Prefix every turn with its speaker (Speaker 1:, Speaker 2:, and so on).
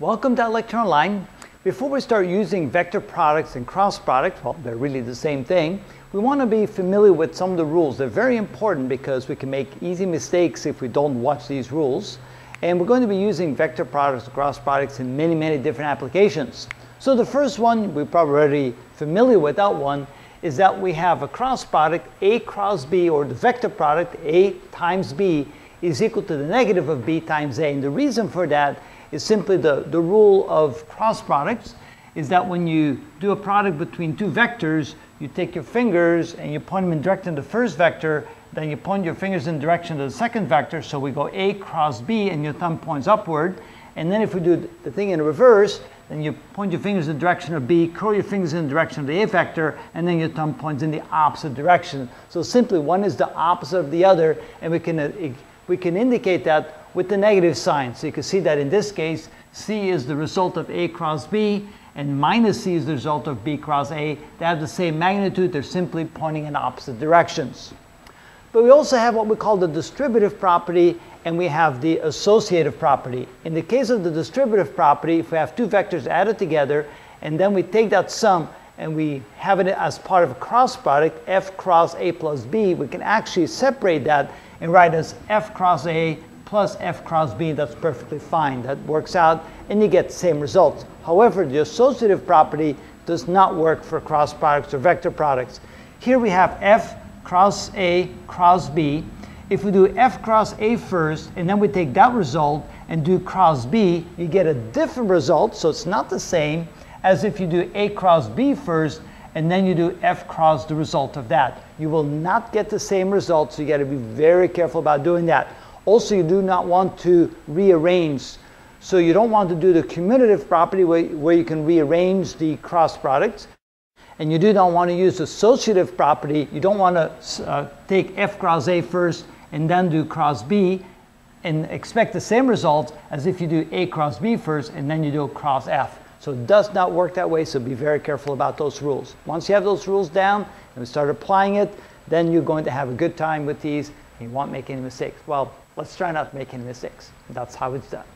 Speaker 1: Welcome to ilectureonline. Before we start using vector products and cross products, well, they're really the same thing, we want to be familiar with some of the rules. They're very important because we can make easy mistakes if we don't watch these rules. And we're going to be using vector products and cross products in many, many different applications. So the first one, we're probably already familiar with that one, is that we have a cross product, A cross B, or the vector product, A times B, is equal to the negative of B times A. And the reason for that is simply the, the rule of cross products, is that when you do a product between two vectors, you take your fingers and you point them in direction of the first vector, then you point your fingers in direction of the second vector, so we go A cross B and your thumb points upward. And then if we do the thing in reverse, then you point your fingers in the direction of B, curl your fingers in the direction of the A vector, and then your thumb points in the opposite direction. So simply one is the opposite of the other, and we can, uh, we can indicate that with the negative sign. So you can see that in this case, C is the result of A cross B, and minus C is the result of B cross A. They have the same magnitude, they're simply pointing in opposite directions. But we also have what we call the distributive property, and we have the associative property. In the case of the distributive property, if we have two vectors added together, and then we take that sum and we have it as part of a cross product, f cross a plus b, we can actually separate that and write as f cross a plus f cross b. That's perfectly fine. That works out, and you get the same results. However, the associative property does not work for cross products or vector products. Here we have f cross a cross b, if we do f cross A first, and then we take that result and do cross B, you get a different result, so it's not the same as if you do A cross B first, and then you do f cross the result of that. You will not get the same result, so you got to be very careful about doing that. Also, you do not want to rearrange. So you don't want to do the commutative property where, where you can rearrange the cross products. And you do not want to use associative property. You don't want to uh, take f cross A first and then do cross B and expect the same result as if you do A cross B first and then you do cross F. So it does not work that way, so be very careful about those rules. Once you have those rules down and start applying it, then you're going to have a good time with these and you won't make any mistakes. Well, let's try not to make any mistakes. That's how it's done.